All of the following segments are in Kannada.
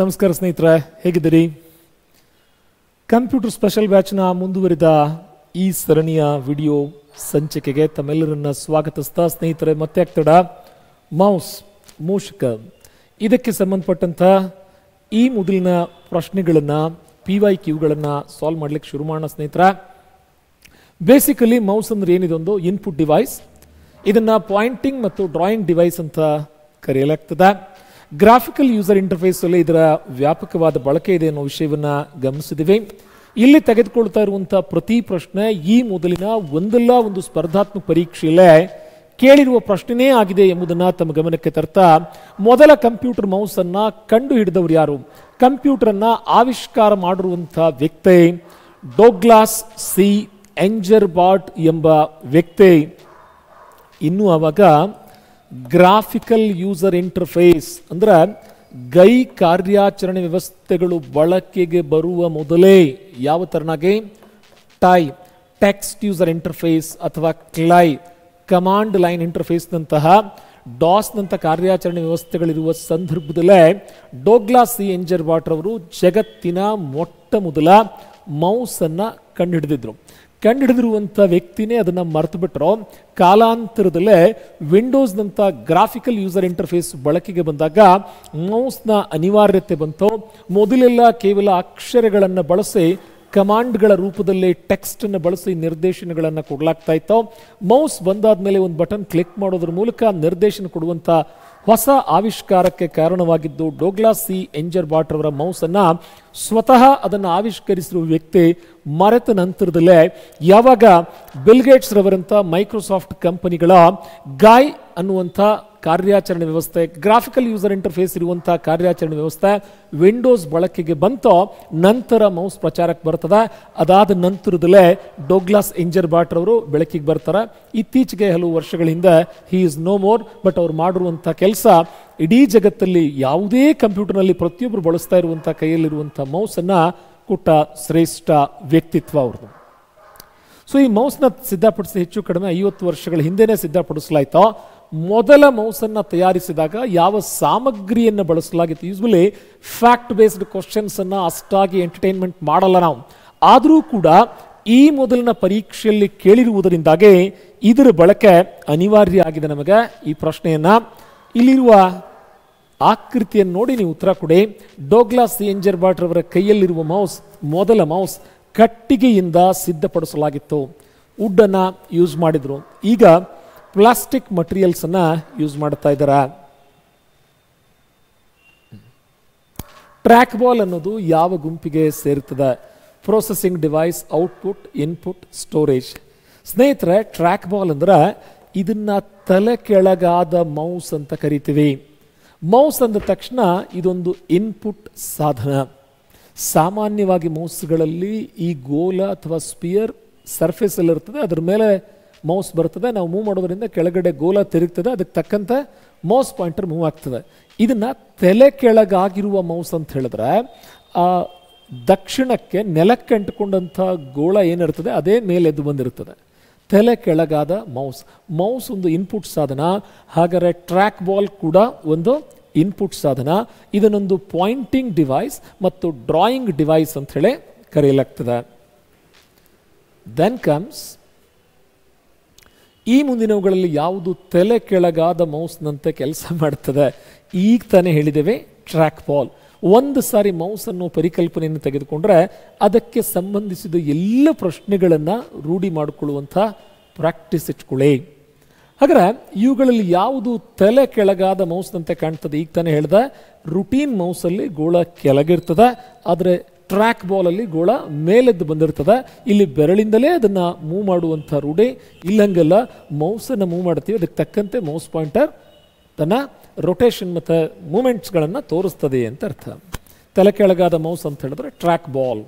ನಮಸ್ಕಾರ ಸ್ನೇಹಿತರೆ, ಹೇಗಿದ್ದೀರಿ? ಕಂಪ್ಯೂಟರ್ ಸ್ಪೆಷಲ್ ಬ್ಯಾಚ್ನ ಮುಂದುವರಿದ ಈ ಸರಣಿಯ ವಿಡಿಯೋ ಸಂಚಿಕೆಗೆ ತಮ್ಮೆಲ್ಲರನ್ನ ಸ್ವಾಗತಿಸ್ತಾ ಸ್ನೇಹಿತರೆ, ಮತ್ತೆ ಆಗ್ತಡ ಮೌಸ್ ಮೂಷಕ. ಇದಕ್ಕೆ ಸಂಬಂಧಪಟ್ಟಂಥ ಈ ಮೊದಲಿನ ಪ್ರಶ್ನೆಗಳನ್ನು, ಪಿ ವೈ ಕ್ಯೂಗಳನ್ನು ಸಾಲ್ವ್ ಮಾಡ್ಲಿಕ್ಕೆ ಶುರು ಮಾಡೋಣ ಸ್ನೇಹಿತರ. ಬೇಸಿಕಲಿ ಮೌಸ್ ಅಂದ್ರೆ ಏನಿದೊಂದು ಇನ್ಪುಟ್ ಡಿವೈಸ್ ಇದನ್ನ ಪಾಯಿಂಟಿಂಗ್ ಮತ್ತು ಡ್ರಾಯಿಂಗ್ ಡಿವೈಸ್ ಅಂತ ಕರೆಯಲಾಗ್ತದೆ. ಗ್ರಾಫಿಕಲ್ ಯೂಸರ್ ಇಂಟರ್ಫೇಸಲ್ಲಿ ಇದರ ವ್ಯಾಪಕವಾದ ಬಳಕೆ ಇದೆ ಅನ್ನೋ ವಿಷಯವನ್ನ ಗಮನಿಸಿದ್ದೀವಿ. ಇಲ್ಲಿ ತೆಗೆದುಕೊಳ್ತಾ ಇರುವಂಥ ಪ್ರತಿ ಪ್ರಶ್ನೆ ಈ ಮೊದಲಿನ ಒಂದಲ್ಲ ಒಂದು ಸ್ಪರ್ಧಾತ್ಮಕ ಪರೀಕ್ಷೆಯಲ್ಲೇ ಕೇಳಿರುವ ಪ್ರಶ್ನೆನೇ ಆಗಿದೆ ಎಂಬುದನ್ನ ತಮ್ಮ ಗಮನಕ್ಕೆ ತರ್ತಾ, ಮೊದಲ ಕಂಪ್ಯೂಟರ್ ಮೌಸನ್ನು ಕಂಡು ಹಿಡಿದವರು ಯಾರು? ಕಂಪ್ಯೂಟರ್ ಅನ್ನ ಆವಿಷ್ಕಾರ ಮಾಡಿರುವಂಥ ವ್ಯಕ್ತಿ ಡೋಗ್ಲಾಸ್ ಸಿ. ಎಂಜರ್ ಬಾಟ್ ಎಂಬ ವ್ಯಕ್ತಿ. ಇನ್ನು ಆವಾಗ ಗ್ರಾಫಿಕಲ್ ಯೂಸರ್ ಇಂಟರ್ಫೇಸ್ ಅಂದ್ರೆ ಗೈ ಕಾರ್ಯಾಚರಣೆ ವ್ಯವಸ್ಥೆಗಳು ಬಳಕೆಗೆ ಬರುವ ಮೊದಲೇ ಯಾವ ತರನಾಗಿ? ಟೈ ಟೆಕ್ಸ್ಟ್ ಯೂಸರ್ ಇಂಟರ್ಫೇಸ್ ಅಥವಾ ಕ್ಲೈ ಕಮಾಂಡ್ ಲೈನ್ ಇಂಟರ್ಫೇಸ್ನಂತಹ ಡಾಸ್ನಂಥ ಕಾರ್ಯಾಚರಣೆ ವ್ಯವಸ್ಥೆಗಳಿರುವ ಸಂದರ್ಭದಲ್ಲೇ ಡೋಗ್ಲಾ ಸಿ ಎಂಜರ್ ವಾಟ್ರ್ ಅವರು ಜಗತ್ತಿನ ಮೊಟ್ಟ ಮೊದಲ ಮೌಸ್ ಅನ್ನ ಕಂಡುಹಿಡಿದಿದ್ರು. ಕಂಡುಹಿಡಿದಿರುವಂಥ ವ್ಯಕ್ತಿನೇ ಅದನ್ನು ಮರೆತು ಬಿಟ್ಟರು ಕಾಲಾಂತರದಲ್ಲೇ ವಿಂಡೋಸ್ನಂಥ ಗ್ರಾಫಿಕಲ್ ಯೂಸರ್ ಇಂಟರ್ಫೇಸ್ ಬಳಕೆಗೆ ಬಂದಾಗ ಮೌಸ್ನ ಅನಿವಾರ್ಯತೆ ಬಂತು, ಮೊದಲೆಲ್ಲ ಕೇವಲ ಅಕ್ಷರಗಳನ್ನು ಬಳಸಿ ಕಮಾಂಡ್ಗಳ ರೂಪದಲ್ಲಿ ಟೆಕ್ಸ್ಟ್ ಅನ್ನು ಬಳಸಿ ನಿರ್ದೇಶನಗಳನ್ನು ಕೊಡಲಾಗ್ತಾ ಇತ್ತು ಮೌಸ್ ಬಂದಾದ್ಮೇಲೆ ಒಂದು ಬಟನ್ ಕ್ಲಿಕ್ ಮಾಡೋದ್ರ ಮೂಲಕ ನಿರ್ದೇಶನ ಕೊಡುವಂತ ಹೊಸ ಆವಿಷ್ಕಾರಕ್ಕೆ ಕಾರಣವಾಗಿದ್ದು ಡೋಗ್ಲಾಸ್ ಸಿ ಎಂಜರ್ ಬಾಟ್ ಅವರ ಮೌಸನ್ನು ಸ್ವತಃ ಅದನ್ನು ಆವಿಷ್ಕರಿಸಿರುವ ವ್ಯಕ್ತಿ ಮರೆತ ನಂತರದಲ್ಲೇ ಯಾವಾಗ ಬಿಲ್ಗೇಟ್ಸ್ ರವರಂತ ಮೈಕ್ರೋಸಾಫ್ಟ್ ಕಂಪನಿಗಳ ಗಾಯ್ ಅನ್ನುವಂಥ ಕಾರ್ಯಾಚರಣೆ ವ್ಯವಸ್ಥೆ ಗ್ರಾಫಿಕಲ್ ಯೂಸರ್ ಇಂಟರ್ಫೇಸ್ ಇರುವಂಥ ಕಾರ್ಯಾಚರಣೆ ವ್ಯವಸ್ಥೆ ವಿಂಡೋಸ್ ಬಳಕೆಗೆ ಬಂತೋ, ನಂತರ ಮೌಸ್ ಪ್ರಚಾರಕ್ಕೆ ಬರ್ತದೆ. ಅದಾದ ನಂತರದಲ್ಲೇ ಡೋಗ್ಲಾಸ್ ಇಂಜರ್ ಬಾಟ್ ಅವರು ಬೆಳಕಿಗೆ ಬರ್ತಾರೆ. ಇತ್ತೀಚೆಗೆ ಹಲವು ವರ್ಷಗಳ ಹಿಂದೆ he is no more but ಅವ್ರು ಮಾಡಿರುವಂಥ ಕೆಲಸ ಇಡೀ ಜಗತ್ತಲ್ಲಿ ಯಾವುದೇ ಕಂಪ್ಯೂಟರ್ನಲ್ಲಿ ಪ್ರತಿಯೊಬ್ಬರು ಬಳಸ್ತಾ ಇರುವಂಥ ಕೈಯಲ್ಲಿರುವಂಥ ಮೌಸನ್ನು ಕೊಟ್ಟ ಶ್ರೇಷ್ಠ ವ್ಯಕ್ತಿತ್ವ ಅವ್ರದ್ದು. ಸೊ ಈ ಮೌಸ್ನ ಸಿದ್ಧಪಡಿಸಿ ಹೆಚ್ಚು ಕಡಿಮೆ ಐವತ್ತು ವರ್ಷಗಳ ಹಿಂದೆನೇ ಸಿದ್ಧಪಡಿಸಲಾಯಿತು ಮೊದಲ ಮೌಸನ್ನು ತಯಾರಿಸಿದಾಗ ಯಾವ ಸಾಮಗ್ರಿಯನ್ನು ಬಳಸಲಾಗಿತ್ತು? ಯೂಸ್ಫುಲಿ ಫ್ಯಾಕ್ಟ್ ಬೇಸ್ಡ್ ಕ್ವಶನ್ಸನ್ನು ಅಷ್ಟಾಗಿ ಎಂಟರ್ಟೈನ್ಮೆಂಟ್ ಮಾಡಲ್ಲ ನಾವು. ಆದರೂ ಕೂಡ ಈ ಮೊದಲಿನ ಪರೀಕ್ಷೆಯಲ್ಲಿ ಕೇಳಿರುವುದರಿಂದಾಗಿ ಇದರ ಬಳಕೆ ಅನಿವಾರ್ಯ ಆಗಿದೆ ನಮಗೆ. ಈ ಪ್ರಶ್ನೆಯನ್ನು ಇಲ್ಲಿರುವ ಆಕೃತಿಯನ್ನು ನೋಡಿ ನೀವು ಉತ್ತರ ಕೊಡಿ. ಡೋಗ್ಲಾಸ್ ಎಂಜರ್ ಬಾಟ್ ಅವರ ಕೈಯಲ್ಲಿರುವ ಮೌಸ್, ಮೊದಲ ಮೌಸ್ ಕಟ್ಟಿಗೆಯಿಂದ ಸಿದ್ಧಪಡಿಸಲಾಗಿತ್ತು. ವುಡ್ಡನ್ನು ಯೂಸ್ ಮಾಡಿದರು. ಈಗ ಪ್ಲಾಸ್ಟಿಕ್ ಮಟೀರಿಯಲ್ಸ್ ಅನ್ನ ಯೂಸ್ ಮಾಡ್ತಾ ಇದ್ದಾರೆ? ಟ್ರ್ಯಾಕ್ ಬಾಲ್ ಅನ್ನೋದು ಯಾವ ಗುಂಪಿಗೆ ಸೇರುತ್ತದೆ? Processing device output input storage ಸ್ನೇಹಿತರೆ ಟ್ರ್ಯಾಕ್ ಬಾಲ್ ಅಂದ್ರೆ ಇದನ್ನ ತಲೆ ಕೆಳಗಾದ ಮೌಸ್ ಅಂತ ಕರಿತೀವಿ. ಮೌಸ್ ಅಂದ ತಕ್ಷಣ ಇದೊಂದು ಇನ್ಪುಟ್ ಸಾಧನ. ಸಾಮಾನ್ಯವಾಗಿ ಮೌಸ್ಗಳಲ್ಲಿ ಈ ಗೋಲ ಅಥವಾ ಸ್ಪಿಯರ್ ಸರ್ಫೇಸ್ ಅಲ್ಲಿ ಇರ್ತದೆ ಅದ್ರ ಮೇಲೆ ಮೌಸ್ ಬರ್ತದೆ, ನಾವು ಮೂವ್ ಮಾಡೋದ್ರಿಂದ ಕೆಳಗಡೆ ಗೋಲ ತಿರುಗ್ತದೆ, ಅದಕ್ಕೆ ತಕ್ಕಂಥ ಮೌಸ್ ಪಾಯಿಂಟರ್ ಮೂವ್ ಆಗ್ತದೆ. ಇದನ್ನು ತಲೆ ಕೆಳಗಾಗಿರುವ ಮೌಸ್ ಅಂತ ಹೇಳಿದ್ರೆ, ಆ, ದಕ್ಷಿಣಕ್ಕೆ ನೆಲಕ್ಕೆ ಅಂಟ್ಕೊಂಡಂಥ ಗೋಳ ಏನಿರ್ತದೆ, ಅದೇ ಮೇಲೆ ಎದ್ದು ಬಂದಿರ್ತದೆ ತಲೆ ಕೆಳಗಾದ ಮೌಸ್. ಮೌಸ್ ಒಂದು ಇನ್ಪುಟ್ ಸಾಧನ, ಹಾಗಾದರೆ ಟ್ರ್ಯಾಕ್ ಬಾಲ್ ಕೂಡ ಒಂದು ಇನ್ಪುಟ್ ಸಾಧನ. ಇದನ್ನೊಂದು ಪಾಯಿಂಟಿಂಗ್ ಡಿವೈಸ್ ಮತ್ತು ಡ್ರಾಯಿಂಗ್ ಡಿವೈಸ್ ಅಂತ ಹೇಳಿ ಕರೆಯಲಾಗ್ತದೆ. ದೆನ್ ಕಮ್ಸ್ ಈ ಮುಂದಿನವುಗಳಲ್ಲಿ ಯಾವುದು ತಲೆ ಕೆಳಗಾದ ಮೌಸ್ನಂತೆ ಕೆಲಸ ಮಾಡ್ತದೆ, ಈಗ ತಾನೇ ಹೇಳಿದ್ದೇವೆ ಟ್ರ್ಯಾಕ್ ಬಾಲ್ ಒಂದು ಸಾರಿ ಮೌಸ್ ಅನ್ನೋ ಪರಿಕಲ್ಪನೆಯನ್ನು ತೆಗೆದುಕೊಂಡ್ರೆ ಅದಕ್ಕೆ ಸಂಬಂಧಿಸಿದ ಎಲ್ಲ ಪ್ರಶ್ನೆಗಳನ್ನು ರೂಢಿ ಮಾಡಿಕೊಳ್ಳುವಂಥ ಪ್ರಾಕ್ಟೀಸ್ ಇಟ್ಕೊಳ್ಳಿ. ಹಾಗಾದ್ರೆ ಇವುಗಳಲ್ಲಿ ಯಾವುದು ತಲೆ ಕೆಳಗಾದ ಮೌಸ್ನಂತೆ ಕಾಣ್ತದೆ, ಈಗ ತಾನೇ ಹೇಳ್ದೆ ರುಟೀನ್ ಮೌಸಲ್ಲಿ ಗೋಳ ಕೆಳಗಿರ್ತದೆ, ಆದರೆ ಟ್ರ್ಯಾಕ್ ಬಾಲಲ್ಲಿ ಗೋಳ ಮೇಲೆದ್ದು ಬಂದಿರ್ತದೆ. ಇಲ್ಲಿ ಬೆರಳಿಂದಲೇ ಅದನ್ನು ಮೂವ್ ಮಾಡುವಂಥ ರೂಢಿ. ಇಲ್ಲಂಗೆಲ್ಲ ಮೌಸನ್ನು ಮೂವ್ ಮಾಡ್ತೀವಿ. ಅದಕ್ಕೆ ತಕ್ಕಂತೆ ಮೌಸ್ ಪಾಯಿಂಟರ್ ತನ್ನ ರೊಟೇಷನ್ ಮತ್ತು ಮೂಮೆಂಟ್ಸ್ಗಳನ್ನು ತೋರಿಸ್ತದೆ ಅಂತ ಅರ್ಥ. ತಲೆ ಕೆಳಗಾದ ಮೌಸ್ ಅಂತ ಹೇಳಿದ್ರೆ track ball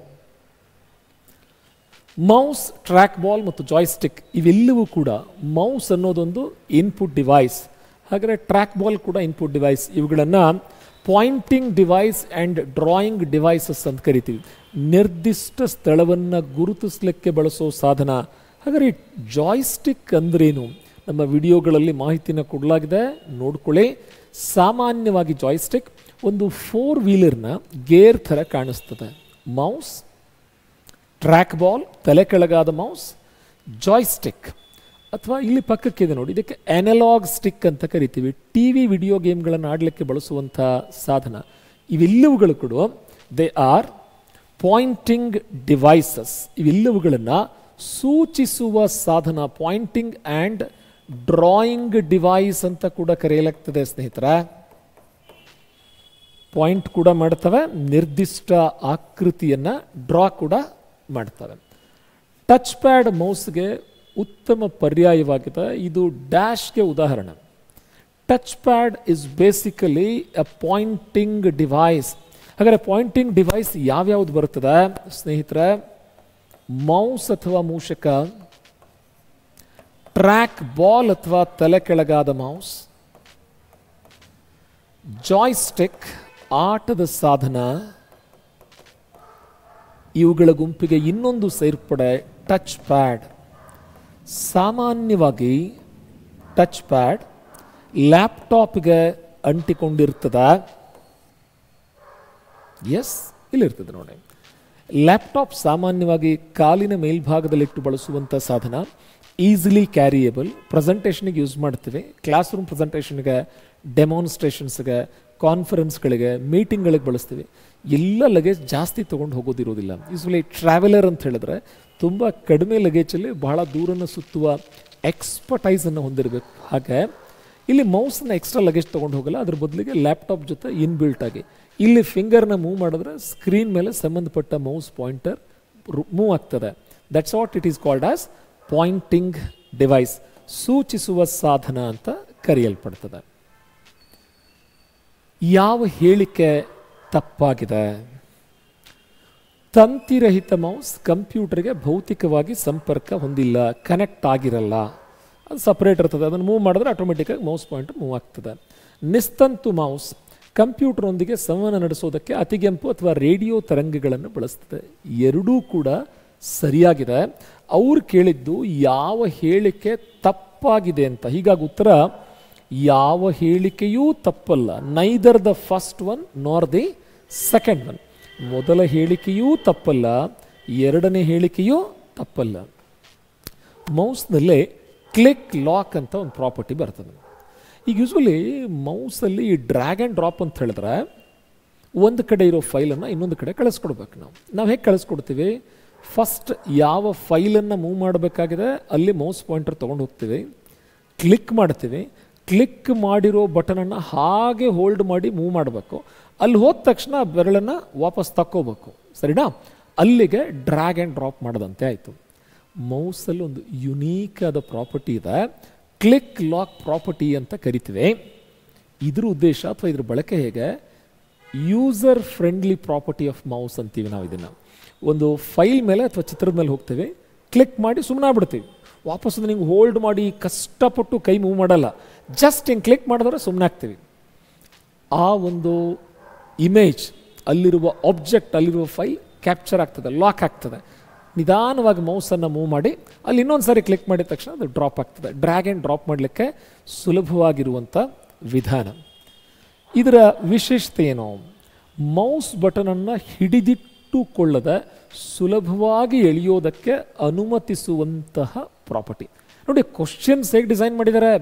mouse track ball ಮತ್ತು ಜಾಯ್ಸ್ಟಿಕ್ ಇವೆಲ್ಲವೂ ಕೂಡ ಮೌಸ್ ಅನ್ನೋದೊಂದು ಇನ್ಪುಟ್ ಡಿವೈಸ್ ಹಾಗಾದರೆ ಟ್ರ್ಯಾಕ್ ಬಾಲ್ ಕೂಡ ಇನ್ಪುಟ್ ಡಿವೈಸ್ ಇವುಗಳನ್ನು pointing device and drawing devices ಅಂತ ಕರಿತೀವಿ. ನಿರ್ದಿಷ್ಟ ಸ್ಥಳವನ್ನು ಗುರುತಿಸಲಿಕ್ಕೆ ಬಳಸೋ ಸಾಧನ. ಹಾಗಾದರೆ ಜಾಯ್ಸ್ಟಿಕ್ ಅಂದ್ರೇನು? ನಮ್ಮ ವಿಡಿಯೋಗಳಲ್ಲಿ ಮಾಹಿತಿನ ಕೊಡಲಾಗಿದೆ. ನೋಡ್ಕೊಳ್ಳಿ. ಸಾಮಾನ್ಯವಾಗಿ ಜಾಯ್ಸ್ಟಿಕ್ ಒಂದು ಫೋರ್ ವೀಲರ್ನ ಗೇರ್ ಥರ ಕಾಣಿಸ್ತದೆ. ಮೌಸ್, ಟ್ರ್ಯಾಕ್ ಬಾಲ್, ತಲೆ ಕೆಳಗಾದ ಮೌಸ್, ಜಾಯ್ಸ್ಟಿಕ್. ಅಥವಾ ಇಲ್ಲಿ ಪಕ್ಕಕ್ಕಿದೆ ನೋಡಿ, ಇದಕ್ಕೆ ಅನಲಾಗ್ ಸ್ಟಿಕ್ ಅಂತ ಕರಿತೀವಿ. ಟಿ ವಿ ವಿಡಿಯೋ ಗೇಮ್ಗಳನ್ನು ಆಡಲಿಕ್ಕೆ ಬಳಸುವಂಥ ಸಾಧನ. ಇವೆಲ್ಲವುಗಳು ಕೂಡ ದೇ ಆರ್ ಪಾಯಿಂಟಿಂಗ್ ಡಿವೈಸಸ್ ಇವೆಲ್ಲವುಗಳನ್ನು ಸೂಚಿಸುವ ಸಾಧನ ಪಾಯಿಂಟಿಂಗ್ ಆ್ಯಂಡ್ ಡ್ರಾಯಿಂಗ್ ಡಿವೈಸ್ ಅಂತ ಕೂಡ ಕರೆಯಲಾಗ್ತದೆ ಸ್ನೇಹಿತರ. ಪಾಯಿಂಟ್ ಕೂಡ ಮಾಡ್ತವೆ, ನಿರ್ದಿಷ್ಟ ಆಕೃತಿಯನ್ನು ಡ್ರಾ ಕೂಡ ಮಾಡ್ತವೆ. ಟಚ್ ಪ್ಯಾಡ್ ಮೌಸ್ಗೆ ಉತ್ತಮ ಪರ್ಯಾಯವಾಗಿದೆ ಇದು ಡ್ಯಾಶ್ಗೆ ಉದಾಹರಣೆ. Touch pad is basically a pointing device ಹಾಗಾದರೆ ಪಾಯಿಂಟಿಂಗ್ ಡಿವೈಸ್ ಯಾವ್ಯಾವ್ದು ಬರ್ತದೆ ಸ್ನೇಹಿತರೆ ಮೌಸ್ ಅಥವಾ ಮೂಷಕ ಟ್ರ್ಯಾಕ್ ಬಾಲ್ ಅಥವಾ ತಲೆ ಕೆಳಗಾದ ಮೌಸ್ ಜಾಯ್ಸ್ಟಿಕ್ ಆಟದ ಸಾಧನ, ಇವುಗಳ ಗುಂಪಿಗೆ ಇನ್ನೊಂದು ಸೇರ್ಪಡೆ ಟಚ್ ಪ್ಯಾಡ್ ಸಾಮಾನ್ಯವಾಗಿ ಟಚ್ ಪ್ಯಾಡ್ ಲ್ಯಾಪ್ಟಾಪ್ಗೆ ಅಂಟಿಕೊಂಡಿರ್ತದ? ಎಸ್ ಇಲ್ಲಿರ್ತದೆ ನೋಡಿ. ಲ್ಯಾಪ್ಟಾಪ್ ಸಾಮಾನ್ಯವಾಗಿ ಕಾಲಿನ ಮೇಲ್ಭಾಗದಲ್ಲಿಟ್ಟು ಬಳಸುವಂಥ ಸಾಧನ ಈಸಿಲಿ ಕ್ಯಾರಿಯೇಬಲ್ ಪ್ರೆಸೆಂಟೇಷನ್ಗೆ ಯೂಸ್ ಮಾಡ್ತೀವಿ. ಕ್ಲಾಸ್ ರೂಮ್ ಪ್ರೆಸೆಂಟೇಷನ್ಗೆ ಡೆಮಾನ್ಸ್ಟ್ರೇಷನ್ಸ್ಗೆ ಕಾನ್ಫರೆನ್ಸ್ಗಳಿಗೆ ಮೀಟಿಂಗ್ಗಳಿಗೆ ಬಳಸ್ತೀವಿ. ಎಲ್ಲ ಲಗೇಜ್ ಜಾಸ್ತಿ ತೊಗೊಂಡು ಹೋಗೋದಿರೋದಿಲ್ಲ. ಯೂಸ್ವಲಿ ಟ್ರಾವೆಲರ್ ಅಂತ ಹೇಳಿದ್ರೆ ತುಂಬ ಕಡಿಮೆ ಲಗೇಜಲ್ಲಿ ಬಹಳ ದೂರನ ಸುತ್ತುವ ಎಕ್ಸ್ಪರ್ಟೈಸನ್ನು ಹೊಂದಿರಬೇಕು. ಹಾಗೆ ಇಲ್ಲಿ ಮೌಸ್ನ ಎಕ್ಸ್ಟ್ರಾ ಲಗೇಜ್ ತೊಗೊಂಡು ಹೋಗಲ್ಲ, ಅದ್ರ ಬದಲಿಗೆ ಲ್ಯಾಪ್ಟಾಪ್ ಜೊತೆ ಇನ್ಬಿಲ್ಟ್ ಆಗಿ. ಇಲ್ಲಿ ಫಿಂಗರ್ನ ಮೂವ್ ಮಾಡಿದ್ರೆ ಸ್ಕ್ರೀನ್ ಮೇಲೆ ಸಂಬಂಧಪಟ್ಟ ಮೌಸ್ ಪಾಯಿಂಟರ್ ಮೂವ್ ಆಗ್ತದೆ. That's what it is called as pointing device ಸೂಚಿಸುವ ಸಾಧನ ಅಂತ ಕರೆಯಲ್ಪಡ್ತದೆ. ಯಾವ ಹೇಳಿಕೆ ತಪ್ಪಾಗಿದೆ? ತಂತಿರಹಿತ ಮೌಸ್ ಕಂಪ್ಯೂಟರ್ಗೆ ಭೌತಿಕವಾಗಿ ಸಂಪರ್ಕ ಹೊಂದಿಲ್ಲ, ಕನೆಕ್ಟ್ ಆಗಿರಲ್ಲ. ಅದು ಸಪ್ರೇಟ್ ಇರ್ತದೆ, ಅದನ್ನು ಮೂವ್ ಮಾಡಿದ್ರೆ ಆಟೋಮೆಟಿಕ್ಕಾಗಿ ಮೌಸ್ ಪಾಯಿಂಟ್ ಮೂವ್ ಆಗ್ತದೆ. ನಿಸ್ತಂತು ಮೌಸ್ ಕಂಪ್ಯೂಟರ್ನೊಂದಿಗೆ ಸಂವಹನ ನಡೆಸೋದಕ್ಕೆ ಅತಿಗೆಂಪು ಅಥವಾ ರೇಡಿಯೋ ತರಂಗಗಳನ್ನು ಬಳಸ್ತದೆ. ಎರಡೂ ಕೂಡ ಸರಿಯಾಗಿದೆ. ಅವ್ರು ಕೇಳಿದ್ದು ಯಾವ ಹೇಳಿಕೆ ತಪ್ಪಾಗಿದೆ ಅಂತ. ಹೀಗಾಗಿ ಉತ್ತರ ಯಾವ ಹೇಳಿಕೆಯೂ ತಪ್ಪಲ್ಲ. Neither the first one nor the second one ಮೊದಲ ಹೇಳಿಕೆಯೂ ತಪ್ಪಲ್ಲ, ಎರಡನೇ ಹೇಳಿಕೆಯೂ ತಪ್ಪಲ್ಲ. ಮೌಸ್ನಲ್ಲೇ ಕ್ಲಿಕ್ ಲಾಕ್ ಅಂತ ಒಂದು ಪ್ರಾಪರ್ಟಿ ಬರ್ತದೆ. ಈಗ ಯೂಸ್ವಲಿ ಮೌಸಲ್ಲಿ ಡ್ರ್ಯಾಗ್ ಆ್ಯಂಡ್ ಡ್ರಾಪ್ ಅಂತ ಹೇಳಿದ್ರೆ ಒಂದು ಕಡೆ ಇರೋ ಫೈಲನ್ನು ಇನ್ನೊಂದು ಕಡೆ ಕಳಿಸ್ಕೊಡ್ಬೇಕು ನಾವು. ನಾವು ಹೇಗೆ ಕಳಿಸ್ಕೊಡ್ತೀವಿ? ಫಸ್ಟ್ ಯಾವ ಫೈಲನ್ನು ಮೂವ್ ಮಾಡಬೇಕಾಗಿದೆ, ಅಲ್ಲಿ ಮೌಸ್ ಪಾಯಿಂಟರ್ ತೊಗೊಂಡು ಹೋಗ್ತೀವಿ. ಕ್ಲಿಕ್ ಮಾಡ್ತೀವಿ. ಕ್ಲಿಕ್ ಮಾಡಿರೋ ಬಟನನ್ನು ಹಾಗೆ ಹೋಲ್ಡ್ ಮಾಡಿ ಮೂವ್ ಮಾಡಬೇಕು. ಅಲ್ಲಿ ಹೋದ ತಕ್ಷಣ ಬೆರಳನ್ನು ವಾಪಸ್ ತಕ್ಕೋಬೇಕು. ಸರಿನಾ? ಅಲ್ಲಿಗೆ ಡ್ರ್ಯಾಗ್ ಆ್ಯಂಡ್ ಡ್ರಾಪ್ ಮಾಡದಂತೆ ಆಯಿತು. ಮೌಸಲ್ಲಿ ಒಂದು ಯುನೀಕ್ ಆದ ಪ್ರಾಪರ್ಟಿ ಇದೆ. ಕ್ಲಿಕ್ ಲಾಕ್ ಪ್ರಾಪರ್ಟಿ ಅಂತ ಕರಿತೀವಿ. ಇದ್ರ ಉದ್ದೇಶ ಅಥವಾ ಇದ್ರ ಬಳಕೆ ಹೇಗೆ? User friendly property of mouse ಅಂತೀವಿ ನಾವು ಇದನ್ನು. ಒಂದು ಫೈಲ್ ಮೇಲೆ ಅಥವಾ ಚಿತ್ರದ ಮೇಲೆ ಹೋಗ್ತೀವಿ. ಕ್ಲಿಕ್ ಮಾಡಿ ಸುಮ್ಮನೆ ಬಿಡ್ತೀವಿ ವಾಪಸ್ ನೀವು ಹೋಲ್ಡ್ ಮಾಡಿ ಕಷ್ಟಪಟ್ಟು ಕೈ ಮೂವ್ ಮಾಡಲ್ಲ. ಜಸ್ಟ್ ಹಿಂಗೆ ಕ್ಲಿಕ್ ಮಾಡಿದ್ರೆ ಸುಮ್ಮನೆ ಆಗ್ತೀವಿ. ಆ ಒಂದು ಇಮೇಜ್ ಅಲ್ಲಿರುವ ಆಬ್ಜೆಕ್ಟ್ ಅಲ್ಲಿರುವ ಫೈಲ್ ಕ್ಯಾಪ್ಚರ್ ಆಗ್ತದೆ ಲಾಕ್ ಆಗ್ತದೆ. ನಿಧಾನವಾಗಿ ಮೌಸನ್ನು ಮೂವ್ ಮಾಡಿ, ಅಲ್ಲಿ ಇನ್ನೊಂದು ಸಾರಿ ಕ್ಲಿಕ್ ಮಾಡಿದ ತಕ್ಷಣ ಅದು ಡ್ರಾಪ್ ಆಗ್ತದೆ. ಡ್ರ್ಯಾಗ್ ಆ್ಯಂಡ್ ಡ್ರಾಪ್ ಮಾಡಲಿಕ್ಕೆ ಸುಲಭವಾಗಿರುವಂಥ ವಿಧಾನ. ಇದರ ವಿಶೇಷತೆ ಏನು? ಮೌಸ್ ಬಟನನ್ನು ಹಿಡಿದಿಟ್ಟುಕೊಳ್ಳದೆ ಸುಲಭವಾಗಿ ಎಳೆಯೋದಕ್ಕೆ ಅನುಮತಿಸುವಂತಹ ಪ್ರಾಪರ್ಟಿ. ನೋಡಿ ಕ್ವಶನ್ಸ್ ಹೇಗೆ ಡಿಸೈನ್ ಮಾಡಿದ್ದಾರೆ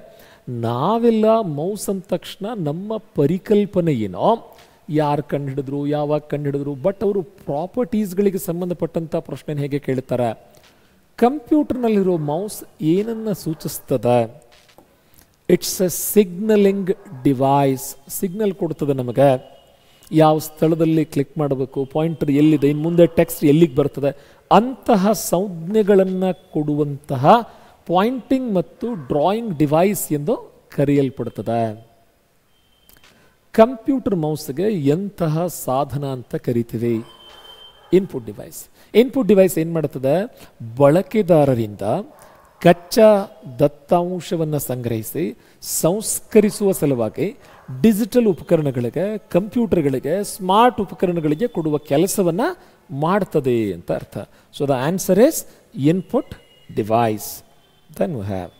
ನಾವೆಲ್ಲ ಮೌಸ್ ಅಂದ ತಕ್ಷಣ ನಮ್ಮ ಪರಿಕಲ್ಪನೆ ಏನೋ, ಯಾರು ಕಂಡು ಹಿಡಿದ್ರು ಯಾವಾಗ ಕಂಡುಹಿಡಿದ್ರು ಬಟ್ ಅವರು ಪ್ರಾಪರ್ಟೀಸ್ಗಳಿಗೆ ಸಂಬಂಧಪಟ್ಟಂಥ ಪ್ರಶ್ನೆ ಹೇಗೆ ಕೇಳ್ತಾರೆ? ಕಂಪ್ಯೂಟರ್ನಲ್ಲಿರೋ ಮೌಸ್ ಏನನ್ನು ಸೂಚಿಸ್ತದೆ? It's a signalling device signal ಕೊಡ್ತದೆ ನಮಗೆ. ಯಾವ ಸ್ಥಳದಲ್ಲಿ ಕ್ಲಿಕ್ ಮಾಡಬೇಕು? ಪಾಯಿಂಟರ್ ಎಲ್ಲಿದೆ? ಇನ್ನು ಮುಂದೆ ಟೆಕ್ಸ್ಟ್ ಎಲ್ಲಿಗೆ ಬರ್ತದೆ? ಅಂತಹ ಸಂಜ್ಞೆಗಳನ್ನು ಕೊಡುವಂತಹ ಪಾಯಿಂಟಿಂಗ್ ಮತ್ತು ಡ್ರಾಯಿಂಗ್ ಡಿವೈಸ್ ಎಂದು ಕರೆಯಲ್ಪಡ್ತದೆ. ಕಂಪ್ಯೂಟರ್ ಮೌಸ್ಗೆ ಎಂತಹ ಸಾಧನ ಅಂತ ಕರಿತೀವಿ. Input device. ಇನ್ಪುಟ್ ಡಿವೈಸ್ ಏನು ಮಾಡ್ತದೆ? ಬಳಕೆದಾರರಿಂದ ಕಚ್ಚಾ ದತ್ತಾಂಶವನ್ನು ಸಂಗ್ರಹಿಸಿ ಸಂಸ್ಕರಿಸುವ ಸಲುವಾಗಿ ಡಿಜಿಟಲ್ ಉಪಕರಣಗಳಿಗೆ, ಕಂಪ್ಯೂಟರ್ಗಳಿಗೆ, ಸ್ಮಾರ್ಟ್ ಉಪಕರಣಗಳಿಗೆ ಕೊಡುವ ಕೆಲಸವನ್ನು ಮಾಡ್ತದೆ ಅಂತ ಅರ್ಥ. So the answer is input device then you have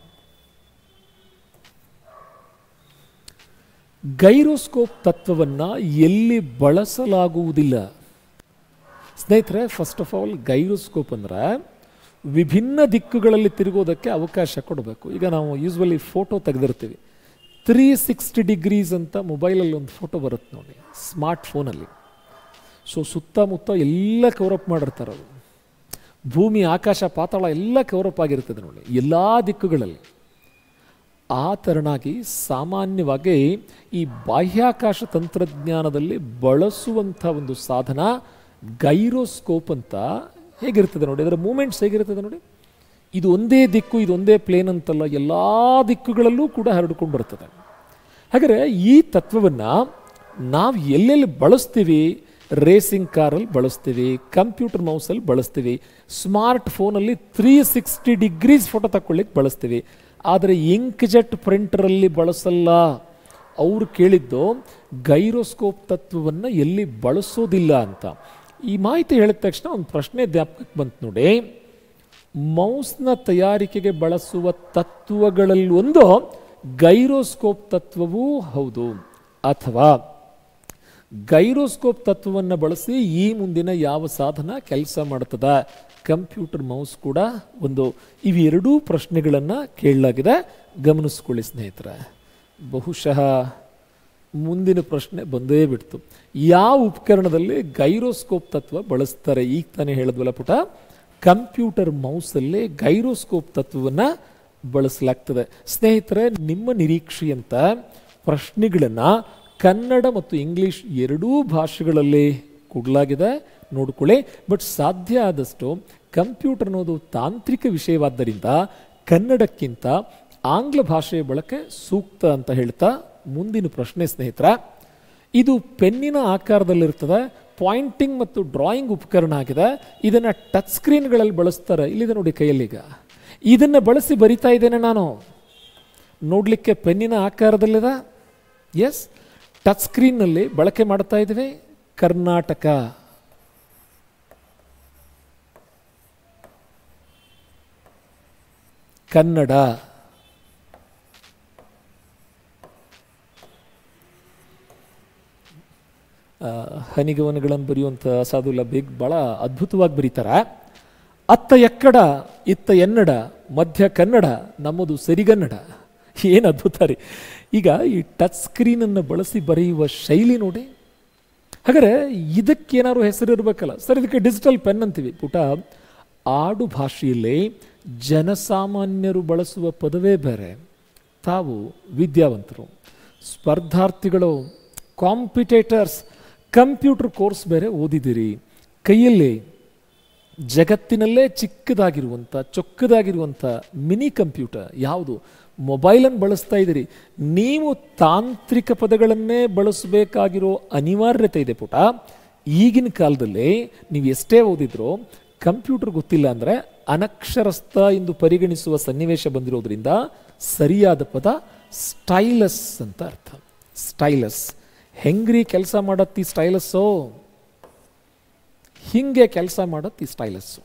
gyroscope ತತ್ವವನ್ನು ಎಲ್ಲಿ ಬಳಸಲಾಗುವುದಿಲ್ಲ? ಸ್ನೇಹಿತರೆ ಫಸ್ಟ್ ಆಫ್ ಆಲ್ ಗೈರೋಸ್ಕೋಪ್ ಅಂದ್ರೆ ವಿಭಿನ್ನ ದಿಕ್ಕುಗಳಲ್ಲಿ ತಿರುಗೋದಕ್ಕೆ ಅವಕಾಶ ಕೊಡಬೇಕು. ಈಗ ನಾವು ಯೂಸ್ವಲಿ ಫೋಟೋ ತೆಗೆದಿರ್ತೀವಿ. ತ್ರೀ ಸಿಕ್ಸ್ಟಿ ಡಿಗ್ರೀಸ್ ಅಂತ ಮೊಬೈಲಲ್ಲಿ ಒಂದು ಫೋಟೋ ಬರುತ್ತೆ ನೋಡಿ ಸ್ಮಾರ್ಟ್ ಫೋನಲ್ಲಿ ಸೊ ಸುತ್ತಮುತ್ತ ಎಲ್ಲ ಕವರಪ್ ಮಾಡಿರ್ತಾರೆ ಅವರು ಭೂಮಿ, ಆಕಾಶ, ಪಾತಾಳ ಎಲ್ಲ ಕವರಪ್ ಆಗಿರ್ತದೆ ನೋಡಿ, ಎಲ್ಲ ದಿಕ್ಕುಗಳಲ್ಲಿ. ಆ ತೆರನಾಗಿ ಸಾಮಾನ್ಯವಾಗಿ ಈ ಬಾಹ್ಯಾಕಾಶ ತಂತ್ರಜ್ಞಾನದಲ್ಲಿ ಬಳಸುವಂಥ ಒಂದು ಸಾಧನ ಗೈರೋಸ್ಕೋಪ್ ಅಂತ ಹೇಗಿರ್ತದೆ ನೋಡಿ, ಅದರ ಮೂಮೆಂಟ್ಸ್ ಹೇಗಿರ್ತದೆ ನೋಡಿ. ಇದು ಒಂದೇ ದಿಕ್ಕು, ಇದು ಒಂದೇ ಪ್ಲೇನ್ ಅಂತಲ್ಲ, ಎಲ್ಲ ದಿಕ್ಕುಗಳಲ್ಲೂ ಕೂಡ ಹರಡ್ಕೊಂಡು ಬರ್ತದೆ. ಹಾಗಾದರೆ ಈ ತತ್ವವನ್ನು ನಾವು ಎಲ್ಲೆಲ್ಲಿ ಬಳಸ್ತೀವಿ ರೇಸಿಂಗ್ ಕಾರಲ್ಲಿ ಬಳಸ್ತೀವಿ, ಕಂಪ್ಯೂಟರ್ ಮೌಸಲ್ಲಿ ಬಳಸ್ತೀವಿ ಸ್ಮಾರ್ಟ್ ಫೋನಲ್ಲಿ ತ್ರೀ ಸಿಕ್ಸ್ಟಿ ಡಿಗ್ರೀಸ್ ಫೋಟೋ ತಗೊಳ್ಳಿಕ್ಕೆ ಬಳಸ್ತೀವಿ. ಆದರೆ ಇಂಕ್ ಜೆಟ್ ಪ್ರಿಂಟರಲ್ಲಿ ಬಳಸಲ್ಲ. ಅವರು ಕೇಳಿದ್ದು, ಗೈರೋಸ್ಕೋಪ್ ತತ್ವವನ್ನು ಎಲ್ಲಿ ಬಳಸೋದಿಲ್ಲ ಅಂತ. ಈ ಮಾಹಿತಿ ಹೇಳಿದ ತಕ್ಷಣ ಒಂದು ಪ್ರಶ್ನೆ ಜ್ಞಾಪಕಕ್ಕೆ ಬಂತು ನೋಡಿ. ಮೌಸ್ನ ತಯಾರಿಕೆಗೆ ಬಳಸುವ ತತ್ವಗಳಲ್ಲಿ ಒಂದು ಗೈರೋಸ್ಕೋಪ್ ತತ್ವವೂ ಹೌದು. ಅಥವಾ ಗೈರೋಸ್ಕೋಪ್ ತತ್ವವನ್ನು ಬಳಸಿ ಈ ಮುಂದಿನ ಯಾವ ಸಾಧನ ಕೆಲಸ ಮಾಡ್ತದ? ಕಂಪ್ಯೂಟರ್ ಮೌಸ್ ಕೂಡ ಒಂದು ಇವೆರಡೂ ಪ್ರಶ್ನೆಗಳನ್ನು ಕೇಳಲಾಗಿದೆ. ಗಮನಿಸ್ಕೊಳ್ಳಿ ಸ್ನೇಹಿತರೆ. ಬಹುಶಃ ಮುಂದಿನ ಪ್ರಶ್ನೆ ಬಂದೇ ಬಿಡ್ತು. ಯಾವ ಉಪಕರಣದಲ್ಲಿ ಗೈರೋಸ್ಕೋಪ್ ತತ್ವ ಬಳಸ್ತಾರೆ? ಈಗ ತಾನೇ ಹೇಳಿದ್ವಲ್ಲ ಪುಟ. ಕಂಪ್ಯೂಟರ್ ಮೌಸಲ್ಲಿ ಗೈರೋಸ್ಕೋಪ್ ತತ್ವವನ್ನು ಬಳಸಲಾಗ್ತದೆ. ಸ್ನೇಹಿತರೆ, ನಿಮ್ಮ ನಿರೀಕ್ಷೆಯಂತ ಪ್ರಶ್ನೆಗಳನ್ನು ಕನ್ನಡ ಮತ್ತು ಇಂಗ್ಲಿಷ್ ಎರಡೂ ಭಾಷೆಗಳಲ್ಲಿ ಕೂಡಲಾಗಿದೆ. ನೋಡ್ಕೊಳ್ಳಿ. ಬಟ್ ಸಾಧ್ಯ ಆದಷ್ಟು ಕಂಪ್ಯೂಟರ್ ಅನ್ನೋದು ತಾಂತ್ರಿಕ ವಿಷಯವಾದ್ದರಿಂದ ಕನ್ನಡಕ್ಕಿಂತ ಆಂಗ್ಲ ಭಾಷೆಯ ಬಳಕೆ ಸೂಕ್ತ ಅಂತ ಹೇಳ್ತಾ ಮುಂದಿನ ಪ್ರಶ್ನೆ ಸ್ನೇಹಿತರ. ಇದು ಪೆನ್ನಿನ ಆಕಾರದಲ್ಲಿರ್ತದೆ ಪಾಯಿಂಟಿಂಗ್ ಮತ್ತು ಡ್ರಾಯಿಂಗ್ ಉಪಕರಣ ಆಗಿದೆ. ಇದನ್ನು ಟಚ್ ಸ್ಕ್ರೀನ್ಗಳಲ್ಲಿ ಬಳಸ್ತಾರೆ. ಇಲ್ಲಿದೆ ನೋಡಿ ಕೈಯಲ್ಲಿಗ. ಇದನ್ನು ಬಳಸಿ ಬರಿತಾ ಇದ್ದೇನೆ ನಾನು. ನೋಡಲಿಕ್ಕೆ ಪೆನ್ನಿನ ಆಕಾರದಲ್ಲಿದೆ. ಎಸ್ ಟಚ್ ಸ್ಕ್ರೀನ್ನಲ್ಲಿ ಬಳಕೆ ಮಾಡ್ತಾ ಇದ್ದೀವಿ. ಕರ್ನಾಟಕ. ಕನ್ನಡ. ಹನಿಗವನಗಳನ್ನು ಬರೆಯುವಂಥ ಸಾಧುಲ್ಲ ಬೇಗ್ ಭಾಳ ಅದ್ಭುತವಾಗಿ ಬರೀತಾರೆ. ಅತ್ತ ಎಕ್ಕಡ, ಇತ್ತ ಎನ್ನಡ, ಮಧ್ಯ ಕನ್ನಡ, ನಮ್ಮದು ಸರಿಗನ್ನಡ. ಏನು ಅದ್ಭುತ ರೀ. ಈಗ ಈ ಟಚ್ ಸ್ಕ್ರೀನನ್ನು ಬಳಸಿ ಬರೆಯುವ ಶೈಲಿ ನೋಡಿ. ಹಾಗಾದರೆ ಇದಕ್ಕೇನಾದ್ರು ಹೆಸರು ಇರಬೇಕಲ್ಲ. ಸರ್, ಇದಕ್ಕೆ ಡಿಜಿಟಲ್ ಪೆನ್ ಅಂತೀವಿ. ಪುಟ, ಆಡು ಭಾಷೆಯಲ್ಲಿ ಜನಸಾಮಾನ್ಯರು ಬಳಸುವ ಪದವೇ ಬೇರೆ. ತಾವು ವಿದ್ಯಾವಂತರು. ಸ್ಪರ್ಧಾರ್ಥಿಗಳು ಕಾಂಪಿಟೇಟರ್ಸ್ ಕಂಪ್ಯೂಟರ್ ಕೋರ್ಸ್ ಬೇರೆ ಓದಿದಿರಿ ಕೈಯಲ್ಲಿ ಜಗತ್ತಿನಲ್ಲೇ ಚಿಕ್ಕದಾಗಿರುವಂಥ, ಚೊಕ್ಕದಾಗಿರುವಂಥ ಮಿನಿ ಕಂಪ್ಯೂಟರ್ ಯಾವುದು? ಮೊಬೈಲನ್ನು ಬಳಸ್ತಾ ಇದ್ದೀರಿ. ನೀವು ತಾಂತ್ರಿಕ ಪದಗಳನ್ನೇ ಬಳಸಬೇಕಾಗಿರೋ ಅನಿವಾರ್ಯತೆ ಇದೆ ಪುಟ. ಈಗಿನ ಕಾಲದಲ್ಲಿ ನೀವು ಎಷ್ಟೇ ಓದಿದ್ರೂ ಕಂಪ್ಯೂಟರ್ ಗೊತ್ತಿಲ್ಲ ಅಂದರೆ ಅನಕ್ಷರಸ್ಥ ಎಂದು ಪರಿಗಣಿಸುವ ಸನ್ನಿವೇಶ ಬಂದಿರೋದ್ರಿಂದ ಸರಿಯಾದ ಪದ ಸ್ಟೈಲಸ್ ಅಂತ ಅರ್ಥ. ಸ್ಟೈಲಸ್. ಹೆಂಗ್ರಿ ಕೆಲಸ ಮಾಡತ್ತಿ ಸ್ಟೈಲಸ್ಸು? ಹಿಂಗೆ ಕೆಲಸ ಮಾಡತ್ತಿ stylus.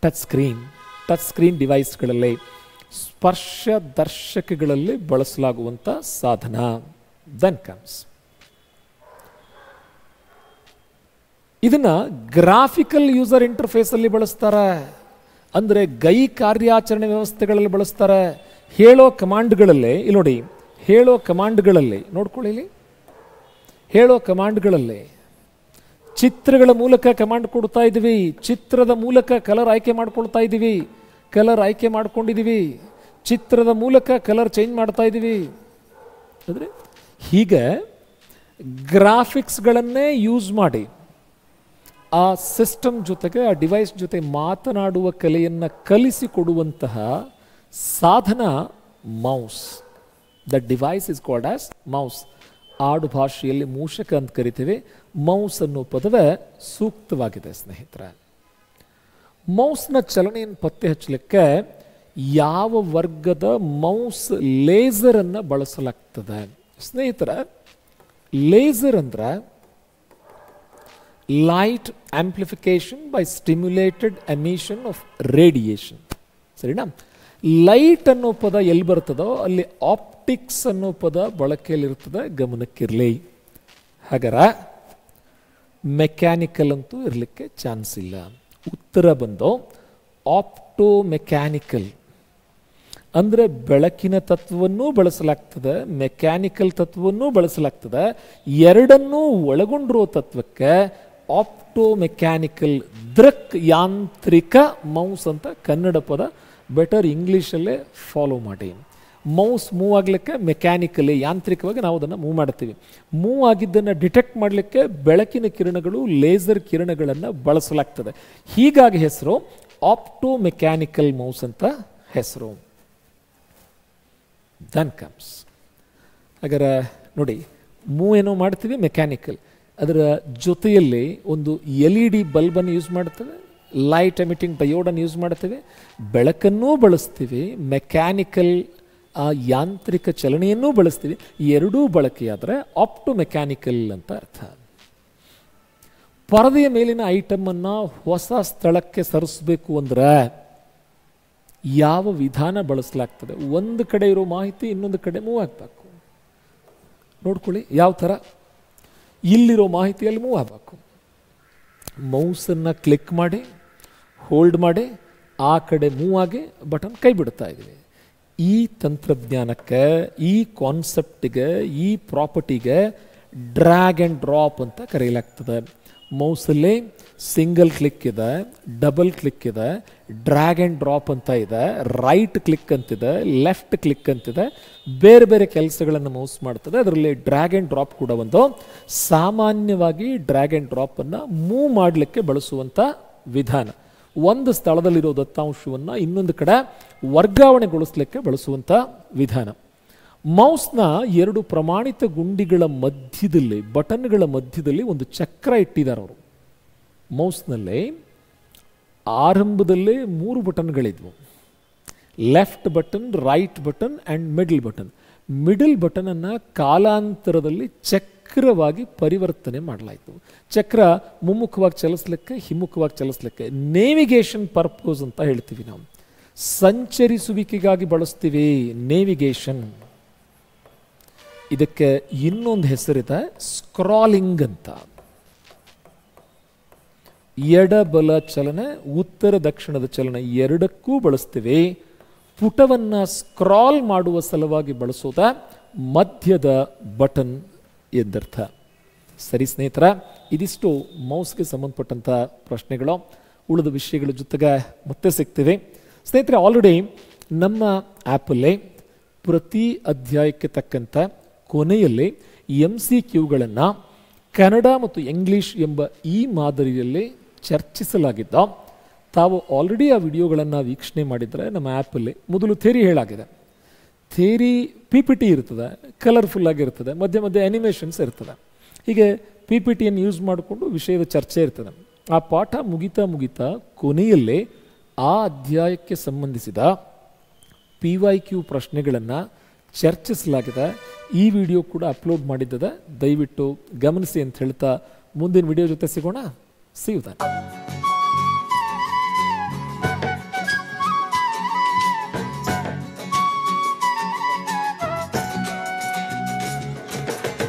Touch screen. Touch screen ಡಿವೈಸ್ಗಳಲ್ಲಿ ಸ್ಪರ್ಶ ದರ್ಶಕಗಳಲ್ಲಿ ಬಳಸಲಾಗುವಂಥ ಸಾಧನ. ದೆನ್ ಕಮ್ಸ್ ಇದನ್ನ ಗ್ರಾಫಿಕಲ್ ಯೂಸರ್ ಇಂಟರ್ಫೇಸ್ ಅಲ್ಲಿ ಬಳಸ್ತಾರೆ. ಅಂದರೆ ಗೈ ಕಾರ್ಯಾಚರಣೆ ವ್ಯವಸ್ಥೆಗಳಲ್ಲಿ ಬಳಸ್ತಾರೆ. ಹೇಳೋ ಕಮಾಂಡ್ಗಳಲ್ಲಿ, ಇಲ್ಲಿ ನೋಡಿ, ಹೇಳೋ ಕಮಾಂಡ್ಗಳಲ್ಲಿ, ನೋಡ್ಕೊಳ್ಳಿ ಹೇಳೋ ಕಮಾಂಡ್ಗಳಲ್ಲಿ. ಚಿತ್ರಗಳ ಮೂಲಕ ಕಮಾಂಡ್ ಕೊಡ್ತಾ ಇದ್ದೀವಿ ಚಿತ್ರದ ಮೂಲಕ ಕಲರ್ ಆಯ್ಕೆ ಮಾಡ್ಕೊಳ್ತಾ ಇದ್ದೀವಿ ಕಲರ್ ಆಯ್ಕೆ ಮಾಡ್ಕೊಂಡಿದ್ದೀವಿ ಚಿತ್ರದ ಮೂಲಕ ಕಲರ್ ಚೇಂಜ್ ಮಾಡ್ತಾ ಇದ್ದೀವಿ ಅಂದರೆ ಹೀಗೆ ಗ್ರಾಫಿಕ್ಸ್ಗಳನ್ನೇ ಯೂಸ್ ಮಾಡಿ ಆ ಸಿಸ್ಟಮ್ ಜೊತೆಗೆ, ಆ ಡಿವೈಸ್ ಜೊತೆ ಮಾತನಾಡುವ ಕಲೆಯನ್ನು ಕಲಿಸಿಕೊಡುವಂತಹ ಸಾಧನ mouse. The device is called as mouse ಆಡು ಭಾಷೆಯಲ್ಲಿ ಮೂಷಕ ಅಂತ ಕರಿತೇವೆ. ಮೌಸ್ ಅನ್ನೋ ಪದವೇ ಸೂಕ್ತವಾಗಿದೆ, ಸ್ನೇಹಿತರೆ. ಮೌಸ್ನ ಚಲನೆಯನ್ನು ಪತ್ತೆ ಹಚ್ಚಲಿಕ್ಕೆ ಯಾವ ವರ್ಗದ ಮೌಸ್ ಲೇಸರನ್ನು ಬಳಸಲಾಗ್ತದೆ? ಸ್ನೇಹಿತರ, ಲೇಸರ್ ಅಂದ್ರೆ light amplification by stimulated emission of radiation ಸರಿನಾ? ಲೈಟ್ ಅನ್ನೋ ಪದ ಎಲ್ಲಿ ಬರ್ತದೋ ಅಲ್ಲಿ ಆಪ್ಟಿಕ್ಸ್ ಅನ್ನೋ ಪದ ಬಳಕೆಯಲ್ಲಿರ್ತದೆ ಗಮನಕ್ಕಿರಲಿ. ಹಾಗರ ಮೆಕ್ಯಾನಿಕಲ್ ಅಂತೂ ಇರಲಿಕ್ಕೆ ಚಾನ್ಸ್ ಇಲ್ಲ. ಉತ್ತರ ಬಂದು ಆಪ್ಟೋ ಮೆಕ್ಯಾನಿಕಲ್ ಅಂದರೆ ಬೆಳಕಿನ ತತ್ವವನ್ನೂ ಬಳಸಲಾಗ್ತದೆ ಮೆಕ್ಯಾನಿಕಲ್ ತತ್ವವನ್ನೂ ಬಳಸಲಾಗ್ತದೆ, ಎರಡನ್ನೂ ಒಳಗೊಂಡಿರೋ ತತ್ವಕ್ಕೆ ಆಪ್ಟೋ ಮೆಕ್ಯಾನಿಕಲ್ ದೃಕ್ ಯಾಂತ್ರಿಕ ಮೌಸ್ ಅಂತ ಕನ್ನಡ ಪದ. ಬೆಟರ್ ಇಂಗ್ಲೀಷಲ್ಲೇ ಫಾಲೋ ಮಾಡಿ. ಮೌಸ್ ಮೂವ್ ಆಗಲಿಕ್ಕೆ ಮೆಕ್ಯಾನಿಕಲಿ, ಯಾಂತ್ರಿಕವಾಗಿ ನಾವು ಅದನ್ನು ಮೂವ್ ಮಾಡ್ತೀವಿ. ಮೂವ್ ಆಗಿದ್ದನ್ನು ಡಿಟೆಕ್ಟ್ ಮಾಡಲಿಕ್ಕೆ ಬೆಳಕಿನ ಕಿರಣಗಳು, ಲೇಸರ್ ಕಿರಣಗಳನ್ನು ಬಳಸಲಾಗ್ತದೆ. ಹೀಗಾಗಿ ಹೆಸರು ಆಪ್ಟೋ ಮೆಕ್ಯಾನಿಕಲ್ ಮೌಸ್ ಅಂತ ಹೆಸರು. ದನ್ ಕಮ್ಸ್ ಹಾಗರ ನೋಡಿ, ಮೂವ್ ಏನೋ ಮಾಡ್ತೀವಿ, ಮೆಕ್ಯಾನಿಕಲ್. ಅದರ ಜೊತೆಯಲ್ಲಿ ಒಂದು ಎಲ್ ಇ ಡಿ ಬಲ್ಬನ್ನು ಯೂಸ್ ಮಾಡ್ತೇವೆ, ಲೈಟ್ ಎಮಿಟಿಂಗ್ ಡಯೋಡನ್ನು ಯೂಸ್ ಮಾಡ್ತೇವೆ, ಬೆಳಕನ್ನೂ ಬಳಸ್ತೀವಿ, ಮೆಕ್ಯಾನಿಕಲ್ ಆ ಯಾಂತ್ರಿಕ ಚಲನೆಯನ್ನೂ ಬಳಸ್ತೀವಿ. ಎರಡೂ ಬಳಕೆಯಾದರೆ ಆಪ್ಟೋ ಮೆಕ್ಯಾನಿಕಲ್ ಅಂತ ಅರ್ಥ. ಪರದೆಯ ಮೇಲಿನ ಐಟಮನ್ನು ಹೊಸ ಸ್ಥಳಕ್ಕೆ ಸರಿಸಬೇಕು ಅಂದ್ರೆ ಯಾವ ವಿಧಾನ ಬಳಸಲಾಗ್ತದೆ? ಒಂದು ಕಡೆ ಇರೋ ಮಾಹಿತಿ ಇನ್ನೊಂದು ಕಡೆ ಮೂವ್ ಆಗಬೇಕು. ನೋಡ್ಕೊಳ್ಳಿ, ಯಾವ ಥರ? ಇಲ್ಲಿರೋ ಮಾಹಿತಿಯಲ್ಲಿ ಮೂವ್ ಆಗಬೇಕು. ಮೌಸನ್ನು ಕ್ಲಿಕ್ ಮಾಡಿ ಹೋಲ್ಡ್ ಮಾಡಿ, ಆ ಕಡೆ ಮೂವ್ ಆಗಿ ಬಟನ್ ಕೈ ಬಿಡ್ತಾ ಇದ್ದೀವಿ. ಈ ತಂತ್ರಜ್ಞಾನಕ್ಕೆ, ಈ ಕಾನ್ಸೆಪ್ಟಿಗೆ ಈ ಪ್ರಾಪರ್ಟಿಗೆ ಡ್ರ್ಯಾಗ್ ಆ್ಯಂಡ್ ಡ್ರಾಪ್ ಅಂತ ಕರೆಯಲಾಗ್ತದೆ. ಮೌಸಲ್ಲಿ ಸಿಂಗಲ್ ಕ್ಲಿಕ್ ಇದೆ ಡಬಲ್ ಕ್ಲಿಕ್ ಇದೆ ಡ್ರ್ಯಾಗ್ ಆ್ಯಂಡ್ ಡ್ರಾಪ್ ಅಂತ ಇದೆ ರೈಟ್ ಕ್ಲಿಕ್ ಅಂತಿದೆ ಲೆಫ್ಟ್ ಕ್ಲಿಕ್ ಅಂತಿದೆ, ಬೇರೆ ಬೇರೆ ಕೆಲಸಗಳನ್ನು ಮೌಸ್ ಮಾಡ್ತದೆ. ಅದರಲ್ಲಿ ಡ್ರ್ಯಾಗ್ ಆ್ಯಂಡ್ ಡ್ರಾಪ್ ಕೂಡ ಒಂದು. ಸಾಮಾನ್ಯವಾಗಿ ಡ್ರ್ಯಾಗ್ ಆ್ಯಂಡ್ ಡ್ರಾಪನ್ನು ಮೂವ್ ಮಾಡಲಿಕ್ಕೆ ಬಳಸುವಂಥ ವಿಧಾನ. ಒಂದು ಸ್ಥಳದಲ್ಲಿರೋ ದತ್ತಾಂಶವನ್ನು ಇನ್ನೊಂದು ಕಡೆ ವರ್ಗಾವಣೆಗೊಳಿಸ್ಲಿಕ್ಕೆ ಬಳಸುವಂಥ ವಿಧಾನ. ಮೌಸ್ನ ಎರಡು ಪ್ರಮಾಣಿತ ಗುಂಡಿಗಳ ಮಧ್ಯದಲ್ಲಿ, ಬಟನ್ಗಳ ಮಧ್ಯದಲ್ಲಿ ಒಂದು ಚಕ್ರ ಇಟ್ಟಿದ್ದಾರೆ ಅವರು. ಮೌಸ್ನಲ್ಲಿ ಆರಂಭದಲ್ಲೇ ಮೂರು ಬಟನ್ಗಳಿದ್ವು. Left button, right button and middle button. Middle ಬಟನನ್ನು ಕಾಲಾಂತರದಲ್ಲಿ ಚಕ್ರವಾಗಿ ಪರಿವರ್ತನೆ ಮಾಡಲಾಯಿತು. ಚಕ್ರ ಮುಮ್ಮುಖವಾಗಿ ಚಲಿಸ್ಲಿಕ್ಕೆ, ಹಿಮ್ಮುಖವಾಗಿ ಚಲಿಸ್ಲಿಕ್ಕೆ ನೇವಿಗೇಷನ್ ಪರ್ಪೋಸ್ ಅಂತ ಹೇಳ್ತೀವಿ ನಾವು. ಸಂಚರಿಸುವಿಕೆಗಾಗಿ ಬಳಸ್ತೀವಿ ನೇವಿಗೇಷನ್ ಇದಕ್ಕೆ ಇನ್ನೊಂದು ಹೆಸರಿದೆ ಸ್ಕ್ರಾಲಿಂಗ್ ಅಂತ. ಎಡಬಲ ಚಲನೆ, ಉತ್ತರ ದಕ್ಷಿಣದ ಚಲನೆ ಎರಡಕ್ಕೂ ಬಳಸ್ತೀವಿ. ಪುಟವನ್ನು ಸ್ಕ್ರಾಲ್ ಮಾಡುವ ಸಲುವಾಗಿ ಬಳಸೋದ ಮಧ್ಯದ ಬಟನ್ ಎಂದರ್ಥ ಸರಿ ಸ್ನೇಹಿತರ, ಇದಿಷ್ಟು ಮೌಸ್ಗೆ ಸಂಬಂಧಪಟ್ಟಂಥ ಪ್ರಶ್ನೆಗಳು. ಉಳಿದ ವಿಷಯಗಳ ಜೊತೆಗೆ ಮತ್ತೆ ಸಿಗ್ತೀವಿ. ಸ್ನೇಹಿತರೆ ಆಲ್ರೆಡಿ ನಮ್ಮ ಆ್ಯಪಲ್ಲೇ ಪ್ರತಿ ಅಧ್ಯಾಯಕ್ಕೆ ತಕ್ಕಂಥ ಕೊನೆಯಲ್ಲಿ ಎಂ ಸಿ ಕ್ಯೂಗಳನ್ನು ಕನ್ನಡ ಮತ್ತು ಇಂಗ್ಲೀಷ್ ಎಂಬ ಈ ಮಾದರಿಯಲ್ಲಿ ಚರ್ಚಿಸಲಾಗಿದ್ದ, ತಾವು ಆಲ್ರೆಡಿ ಆ ವಿಡಿಯೋಗಳನ್ನು ವೀಕ್ಷಣೆ ಮಾಡಿದರೆ ನಮ್ಮ ಆ್ಯಪಲ್ಲಿ ಮೊದಲು ಥೇರಿ ಹೇಳಾಗಿದೆ. ಥೇರಿ ಪಿ ಪಿ ಟಿ ಇರ್ತದೆ ಕಲರ್ಫುಲ್ ಆಗಿರ್ತದೆ ಮಧ್ಯೆ ಮಧ್ಯೆ ಅನಿಮೇಷನ್ಸ್ ಇರ್ತದೆ. ಹೀಗೆ ಪಿ ಪಿ ಟಿಯನ್ನು ಯೂಸ್ ಮಾಡಿಕೊಂಡು ವಿಷಯದ ಚರ್ಚೆ ಇರ್ತದೆ. ಆ ಪಾಠ ಮುಗಿತಾ ಮುಗಿತಾ ಕೊನೆಯಲ್ಲಿ ಆ ಅಧ್ಯಾಯಕ್ಕೆ ಸಂಬಂಧಿಸಿದ ಪಿ ವೈ ಕ್ಯೂ ಪ್ರಶ್ನೆಗಳನ್ನು ಚರ್ಚಿಸಲಾಗಿದೆ. ಈ ವಿಡಿಯೋ ಕೂಡ ಅಪ್ಲೋಡ್ ಮಾಡಿದ್ದದೆ, ದಯವಿಟ್ಟು ಗಮನಿಸಿ ಅಂತ ಹೇಳ್ತಾ ಮುಂದಿನ ವಿಡಿಯೋ ಜೊತೆ ಸಿಗೋಣ. ಸಿಗುತ್ತೆ